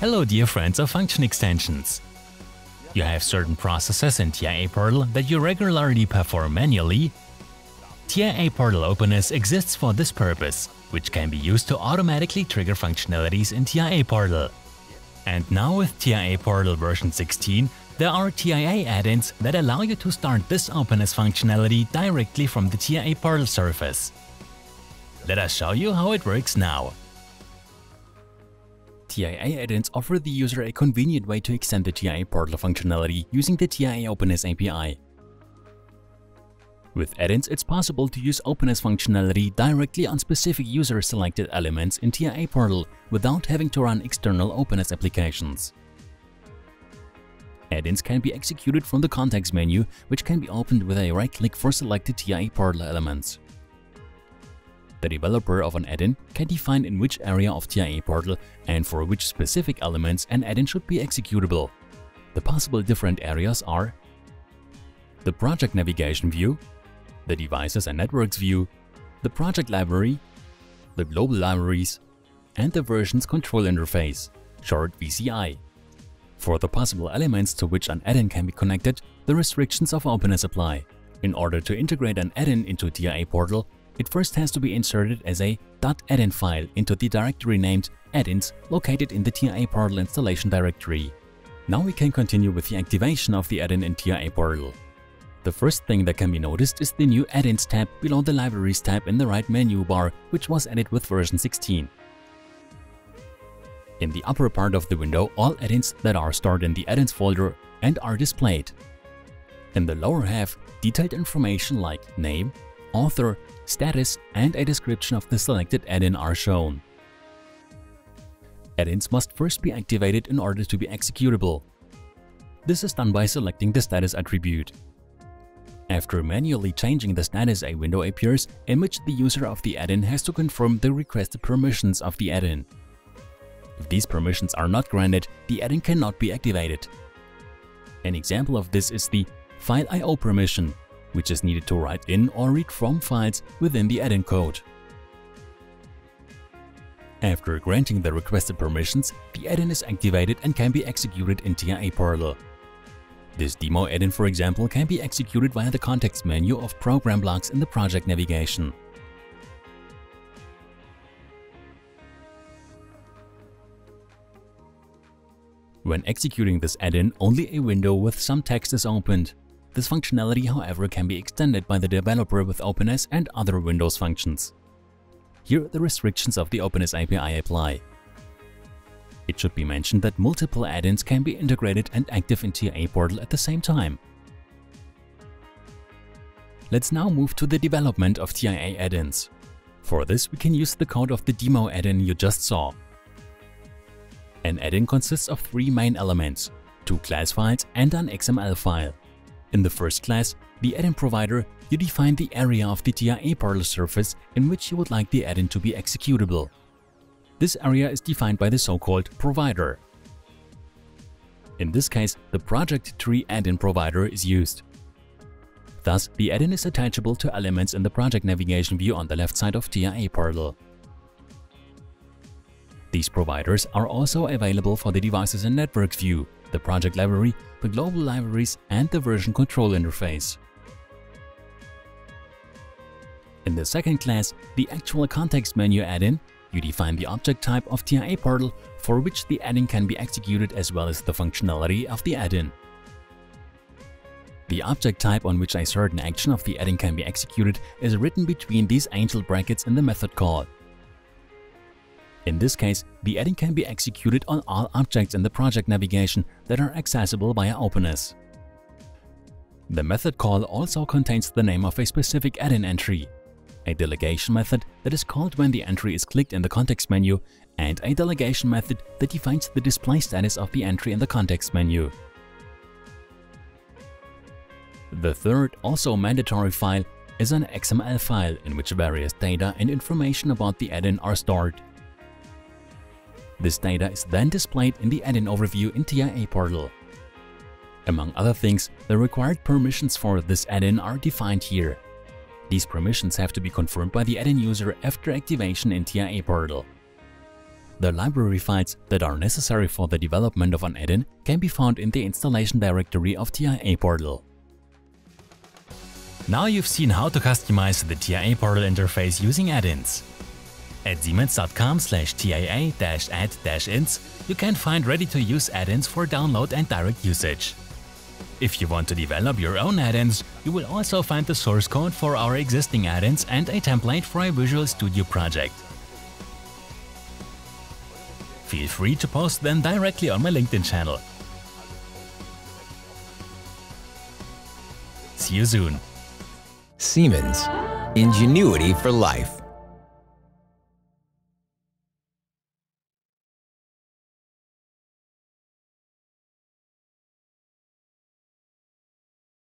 Hello dear friends of function extensions. You have certain processes in TIA Portal that you regularly perform manually. TIA Portal openness exists for this purpose, which can be used to automatically trigger functionalities in TIA Portal. And now with TIA Portal version 16, there are TIA add-ins that allow you to start this openness functionality directly from the TIA Portal surface. Let us show you how it works now. TIA add-ins offer the user a convenient way to extend the TIA portal functionality using the TIA Openness API. With add-ins, it's possible to use openness functionality directly on specific user-selected elements in TIA Portal without having to run external openness applications. Add-ins can be executed from the context menu, which can be opened with a right-click for selected TIA Portal elements. The developer of an add-in can define in which area of TIA Portal and for which specific elements an add-in should be executable. The possible different areas are the project navigation view, the devices and networks view, the project library, the global libraries, and the versions control interface, short VCI. For the possible elements to which an add-in can be connected, the restrictions of openness apply. In order to integrate an add-in into TIA Portal, it first has to be inserted as a .addin file into the directory named add-ins located in the TIA Portal installation directory. Now we can continue with the activation of the add-in in TIA Portal. The first thing that can be noticed is the new Add-ins tab below the Libraries tab in the right menu bar, which was added with version 16. In the upper part of the window, all add-ins that are stored in the add-ins folder and are displayed. In the lower half, detailed information like name, author, status and a description of the selected add-in are shown. Add-ins must first be activated in order to be executable. This is done by selecting the status attribute. After manually changing the status, a window appears in which the user of the add-in has to confirm the requested permissions of the add-in. If these permissions are not granted, the add-in cannot be activated. An example of this is the File I.O. permission, which is needed to write in or read from files within the add-in code. After granting the requested permissions, the add-in is activated and can be executed in TIA Portal. This demo add-in, for example, can be executed via the context menu of program blocks in the project navigation. When executing this add-in, only a window with some text is opened. This functionality, however, can be extended by the developer with openness and other Windows functions. Here, the restrictions of the openness API apply. It should be mentioned that multiple add-ins can be integrated and active in TIA Portal at the same time. Let's now move to the development of TIA add-ins. For this, we can use the code of the demo add-in you just saw. An add-in consists of three main elements, two class files and an XML file. In the first class, the add-in provider, you define the area of the TIA portal surface in which you would like the add-in to be executable. This area is defined by the so-called provider. In this case, the project tree add-in provider is used. Thus, the add-in is attachable to elements in the project navigation view on the left side of TIA portal. These providers are also available for the devices and networks view, the project library, the global libraries and the version control interface. In the second class, the actual context menu add-in, you define the object type of TIA portal for which the add-in can be executed as well as the functionality of the add-in. The object type on which a certain action of the add-in can be executed is written between these angle brackets in the method call. In this case, the add-in can be executed on all objects in the project navigation that are accessible via openness. The method call also contains the name of a specific add-in entry, a delegation method that is called when the entry is clicked in the context menu, and a delegation method that defines the display status of the entry in the context menu. The third, also mandatory file is an XML file in which various data and information about the add-in are stored. This data is then displayed in the add-in overview in TIA Portal. Among other things, the required permissions for this add-in are defined here. These permissions have to be confirmed by the add-in user after activation in TIA Portal. The library files that are necessary for the development of an add-in can be found in the installation directory of TIA Portal. Now you've seen how to customize the TIA Portal interface using add-ins. At siemens.com slash TIA-add-ins you can find ready-to-use add-ins for download and direct usage. If you want to develop your own add-ins, you will also find the source code for our existing add-ins and a template for a Visual Studio project. Feel free to post them directly on my LinkedIn channel. See you soon. Siemens. Ingenuity for life.